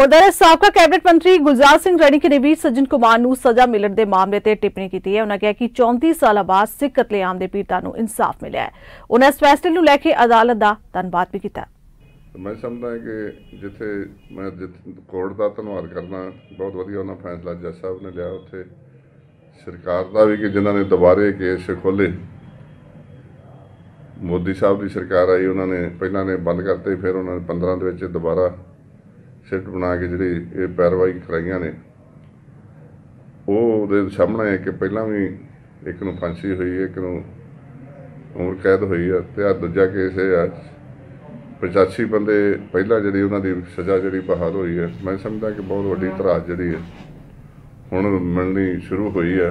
ਉਧਰ ਸਾਬਕਾ ਕੈਬਨਿਟ ਮੰਤਰੀ ਗੁਲਜ਼ਾਰ ਸਿੰਘ ਰਣੀਕੇ ਨੇ ਵੀ ਸੱਜਣ ਕੁਮਾਰ ਨੂੰ ਸਜ਼ਾ ਮਿਲਣ ਦੇ ਮਾਮਲੇ ਤੇ ਟਿੱਪਣੀ ਕੀਤੀ ਹੈ। ਉਹਨਾਂ ਕਿਹਾ ਕਿ 34 ਸਾਲਾਂ ਬਾਅਦ ਸਿੱਖ ਕਤਲੇਆਮ ਦੇ ਪੀੜਤਾਂ ਨੂੰ ਇਨਸਾਫ ਮਿਲਿਆ ਹੈ। ਉਹਨਾਂ ਇਸ ਫੈਸਲੇ ਨੂੰ ਲੈ ਕੇ ਅਦਾਲਤ ਦਾ ਧੰਨਵਾਦ ਵੀ ਕੀਤਾ। ਮੈਂ ਸਮਝਦਾ ਕਿ ਜਿੱਥੇ ਮੈਂ ਕੋਰਟ ਦਾ ਧੰਨਵਾਦ ਕਰਨਾ ਬਹੁਤ ਵਧੀਆ ਉਹਨਾਂ ਫੈਸਲਾ ਜੱਜ ਸਾਹਿਬ ਨੇ ਲਿਆ ਉੱਥੇ। ਸਰਕਾਰ ਦਾ ਵੀ ਕਿ ਜਿਨ੍ਹਾਂ ਨੇ ਦੁਬਾਰੇ ਕੇਸ ਖੋਲੇ ਮੋਦੀ ਸਾਹਿਬ ਦੀ ਸਰਕਾਰ ਆਈ, ਉਹਨਾਂ ਨੇ ਪਹਿਲਾਂ ਨੇ ਬੰਦ ਕਰਤੇ, ਫਿਰ ਉਹਨਾਂ ਨੇ 15 ਦੇ ਵਿੱਚ ਦੁਬਾਰਾ ਸਿੱਟ ਬਣਾ ਕੇ ਜਿਹੜੀ ਇਹ ਪੈਰਵਾਈ ਕਰਾਈਆਂ ਨੇ, ਉਹ ਉਹਦੇ ਸਾਹਮਣੇ ਹੈ ਕਿ ਪਹਿਲਾਂ ਵੀ ਇੱਕ ਨੂੰ ਫਾਂਸੀ ਹੋਈ ਹੈ ਇੱਕ ਨੂੰ ਉਮਰ ਕੈਦ ਹੋਈ ਹੈ ਤੇ ਆ ਦੂਜਾ ਕੇਸ ਇਹ ਆ 85 ਬੰਦੇ ਪਹਿਲਾਂ ਜਿਹੜੀ ਉਹਨਾਂ ਦੀ ਸਜ਼ਾ ਜਿਹੜੀ ਬਹਾਲ ਹੋਈ ਹੈ ਮੈਂ ਸਮਝਦਾ ਕਿ ਬਹੁਤ ਵੱਡੀ ਤਰਾਸ਼ ਜਿਹੜੀ ਹੈ ਹੁਣ ਮਿਲਣੀ ਸ਼ੁਰੂ ਹੋਈ ਹੈ